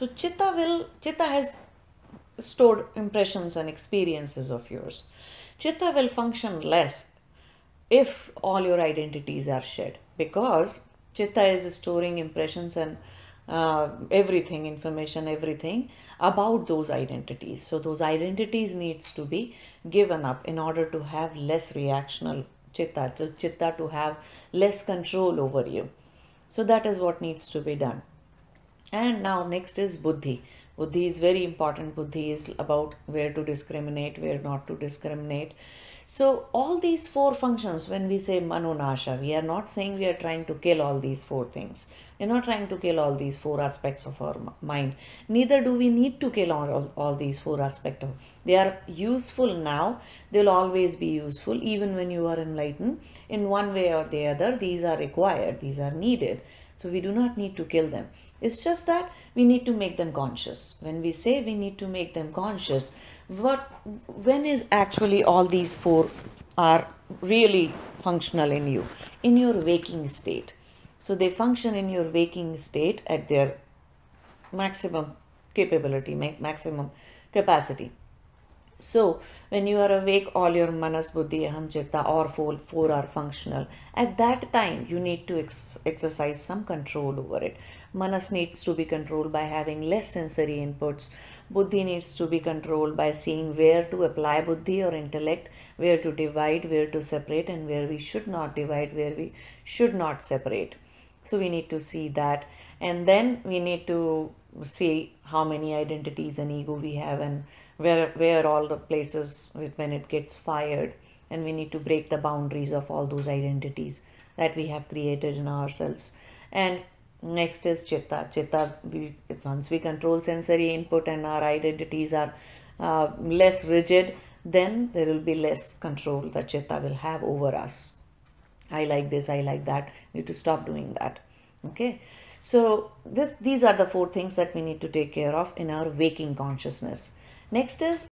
So chitta will chitta has stored impressions and experiences of yours. Chitta will function less if all your identities are shed because chitta is storing impressions and uh, everything information everything about those identities. So those identities needs to be given up in order to have less reactional chitta so chitta to have less control over you. So that is what needs to be done and now next is buddhi. Buddhi is very important. Buddhi is about where to discriminate where not to discriminate. So all these four functions, when we say manonasha, we are not saying we are trying to kill all these four things. We're not trying to kill all these four aspects of our mind. Neither do we need to kill all, all, these four aspects. Of, they are useful now. They'll always be useful even when you are enlightened. In one way or the other, these are required. These are needed. So we do not need to kill them. It's just that we need to make them conscious. When we say we need to make them conscious, what when is actually all these four are really functional in you in your waking state. So they function in your waking state at their maximum capability, maximum capacity. So, when you are awake, all your manas, buddhi, aham, chitta, or four, four are functional. At that time, you need to ex- exercise some control over it. Manas needs to be controlled by having less sensory inputs. Buddhi needs to be controlled by seeing where to apply buddhi or intellect, where to divide, where to separate, and where we should not divide, where we should not separate. So, we need to see that. And then we need to see how many identities and ego we have and where where all the places when it gets fired. And we need to break the boundaries of all those identities that we have created in ourselves. And next is chitta. Chitta we once we control sensory input and our identities are uh, less rigid then there will be less control that chitta will have over us i like this i like that. We need to stop doing that. Okay? So this these are the four things that we need to take care of in our waking consciousness. Next is